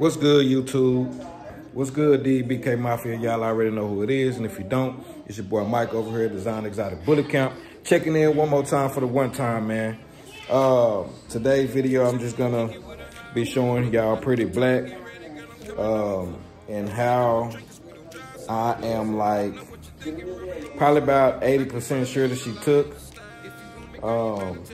What's good, YouTube? What's good, DBK Mafia? Y'all already know who it is. And if you don't, it's your boy Mike over here, Design Exotic Bully Camp. Checking in one more time for the one time, man. Uh, today's video, I'm just gonna be showing y'all Pretty Black um, and how I am like probably about 80% sure that she took. Um,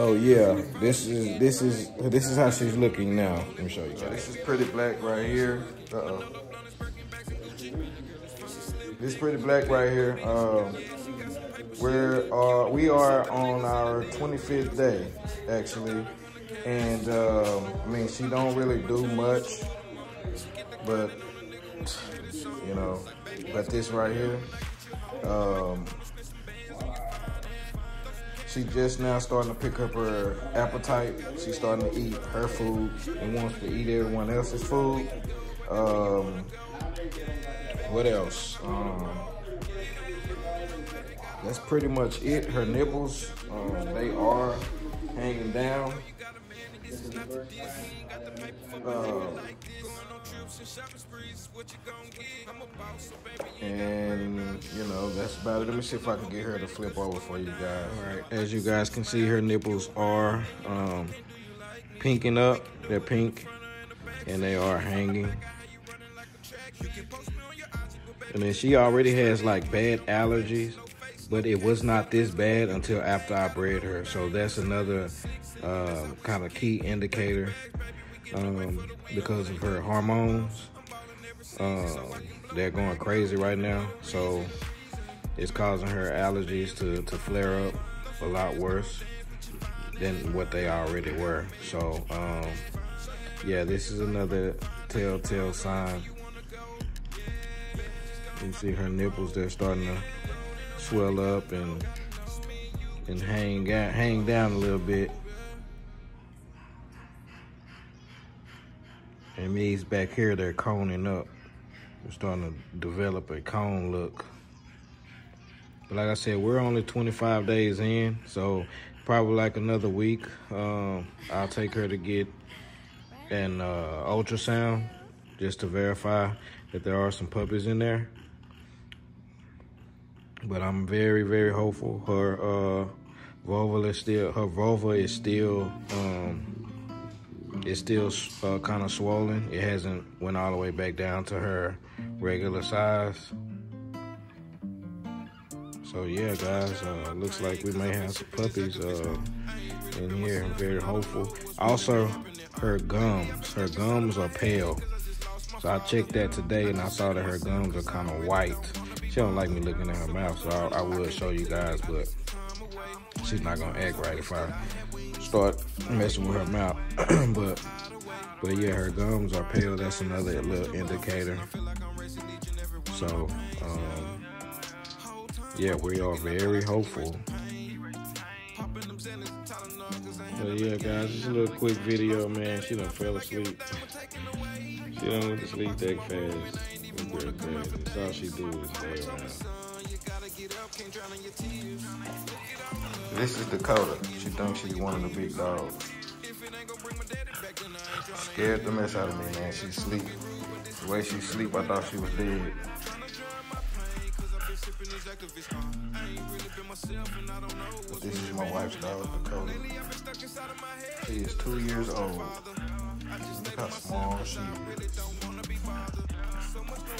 so yeah, this is this is this is how she's looking now. Let me show you. Guys. This is pretty black right here. Uh oh. This pretty black right here. Um, we're uh, we are on our 25th day actually, and um, I mean she don't really do much, but you know, but this right here. Um, she just now starting to pick up her appetite. She's starting to eat her food and wants to eat everyone else's food. Um, what else? Um, that's pretty much it. Her nipples, um, they are hanging down. Uh, and you know that's about it. Let me see if I can get her to flip over for you guys. All right, as you guys can see, her nipples are um, pinking up. They're pink, and they are hanging. And then she already has like bad allergies, but it was not this bad until after I bred her. So that's another um, kind of key indicator um, because of her hormones. Um, they're going crazy right now, so it's causing her allergies to, to flare up a lot worse than what they already were. So, um, yeah, this is another telltale sign. You see her nipples, they're starting to swell up and and hang, hang down a little bit. And these back here, they're coning up. They're starting to develop a cone look. But like I said, we're only 25 days in, so probably like another week, um, I'll take her to get an uh, ultrasound just to verify that there are some puppies in there. But I'm very, very hopeful. Her uh, vulva is still, her vulva is still um, it's still uh, kind of swollen. It hasn't went all the way back down to her regular size. So yeah, guys, uh, looks like we may have some puppies uh, in here. I'm very hopeful. Also, her gums. Her gums are pale. So I checked that today and I saw that her gums are kind of white. She don't like me looking at her mouth, so I, I will show you guys, but she's not gonna act right if I start messing with her mouth. but but yeah, her gums are pale. That's another little indicator. So um, yeah, we are very hopeful. So yeah, guys, just a little quick video, man. She done fell asleep. she done went to sleep that fast. That's all she do is lay. This is Dakota. She thinks she's one of the big dogs. Scared the mess out of me, man. She sleep. The way she sleep, I thought she was dead. But this is my wife's dog, Dakota. She is two years old. Look how small she is.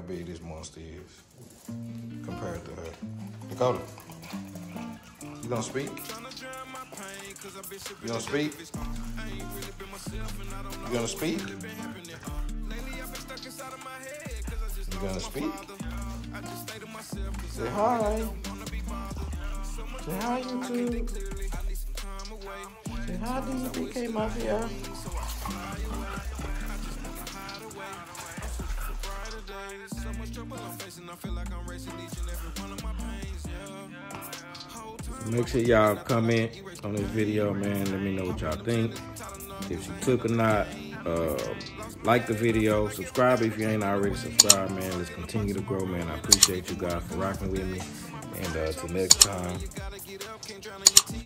how big this monster is compared to her. Dakota, you gonna speak? You gonna speak? You gonna speak? You gonna speak? Say hi. Say hi, YouTube. How do you BK Mafia? Make sure y'all comment on this video, man. Let me know what y'all think. If you took or not. Uh, like the video. Subscribe if you ain't already subscribed, man. Let's continue to grow, man. I appreciate you guys for rocking with me. And uh, till next time.